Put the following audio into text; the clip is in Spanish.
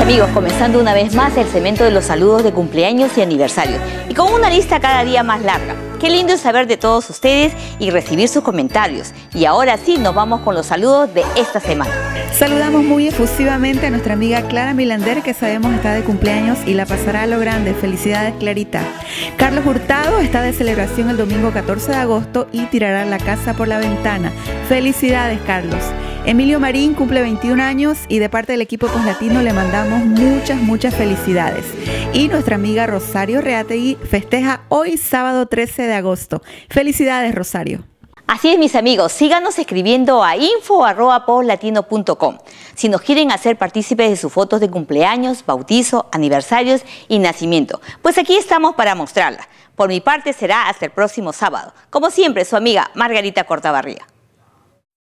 amigos, comenzando una vez más el cemento de los saludos de cumpleaños y aniversarios. Y con una lista cada día más larga. Qué lindo es saber de todos ustedes y recibir sus comentarios. Y ahora sí, nos vamos con los saludos de esta semana. Saludamos muy efusivamente a nuestra amiga Clara Milander, que sabemos está de cumpleaños y la pasará a lo grande. Felicidades, Clarita. Carlos Hurtado está de celebración el domingo 14 de agosto y tirará la casa por la ventana. Felicidades, Carlos. Emilio Marín cumple 21 años y de parte del equipo Latino le mandamos muchas, muchas felicidades. Y nuestra amiga Rosario Reategui festeja hoy sábado 13 de agosto. Felicidades, Rosario. Así es, mis amigos, síganos escribiendo a info.postlatino.com si nos quieren hacer partícipes de sus fotos de cumpleaños, bautizo, aniversarios y nacimiento. Pues aquí estamos para mostrarla. Por mi parte será hasta el próximo sábado. Como siempre, su amiga Margarita Cortabarría.